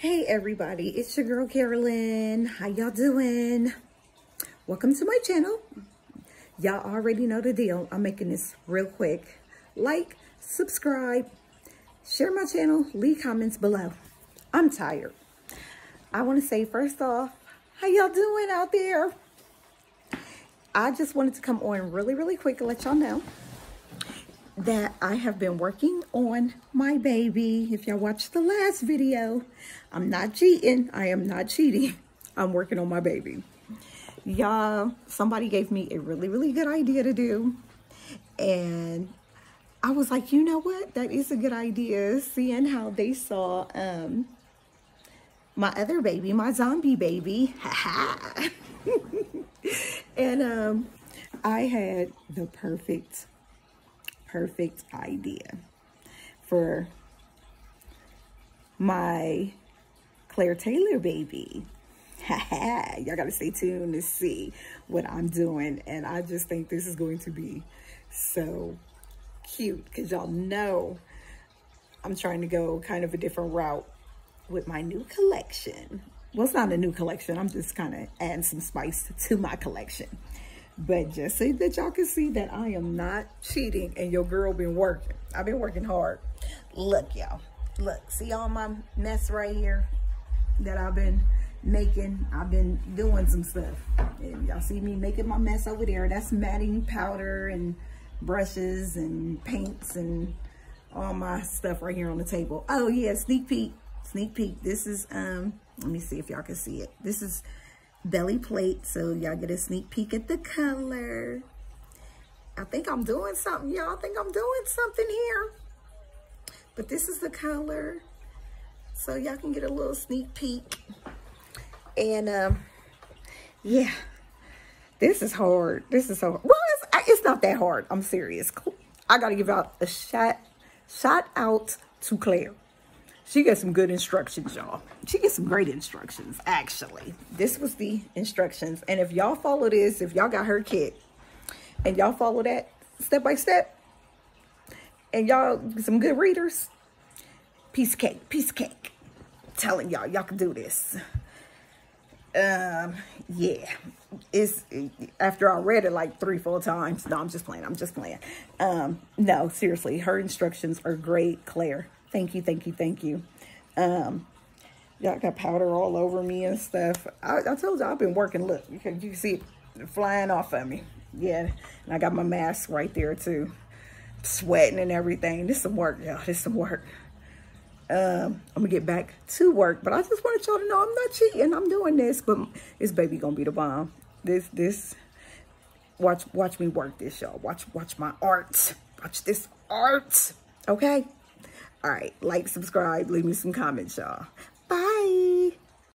Hey everybody, it's your girl Carolyn. How y'all doing? Welcome to my channel. Y'all already know the deal. I'm making this real quick. Like, subscribe, share my channel, leave comments below. I'm tired. I want to say first off, how y'all doing out there? I just wanted to come on really, really quick and let y'all know that I have been working on my baby. If y'all watched the last video, I'm not cheating. I am not cheating. I'm working on my baby. Y'all, somebody gave me a really, really good idea to do. And I was like, you know what? That is a good idea. Seeing how they saw um, my other baby, my zombie baby. and um, I had the perfect perfect idea for my Claire Taylor baby. Y'all got to stay tuned to see what I'm doing. And I just think this is going to be so cute because y'all know I'm trying to go kind of a different route with my new collection. Well, it's not a new collection. I'm just kind of adding some spice to my collection. But just so that y'all can see that I am not cheating and your girl been working. I've been working hard. Look, y'all. Look, see all my mess right here that I've been making. I've been doing some stuff. And y'all see me making my mess over there. That's matting powder and brushes and paints and all my stuff right here on the table. Oh, yeah, sneak peek. Sneak peek. This is, um, let me see if y'all can see it. This is belly plate so y'all get a sneak peek at the color. I think I'm doing something, y'all. Think I'm doing something here. But this is the color. So y'all can get a little sneak peek. And um, yeah, this is hard. This is so hard. Well, it's, it's not that hard. I'm serious. I got to give out a shot, shot out to Claire. She got some good instructions, y'all. She gets some great instructions, actually. This was the instructions. And if y'all follow this, if y'all got her kit, and y'all follow that step by step, and y'all some good readers, piece of cake, piece of cake. I'm telling y'all, y'all can do this. Um, yeah. It's after I read it like three, four times. No, I'm just playing. I'm just playing. Um, no, seriously, her instructions are great, Claire. Thank you, thank you, thank you. Um, y'all got powder all over me and stuff. I, I told you I've been working. Look, you can, you can see it flying off of me. Yeah, and I got my mask right there too. Sweating and everything. This some work, y'all. This some work. Um, I'm gonna get back to work, but I just wanted y'all to know I'm not cheating. I'm doing this, but this baby gonna be the bomb. This, this, watch, watch me work this, y'all. Watch, watch my art. Watch this art, okay? All right, like, subscribe, leave me some comments, y'all.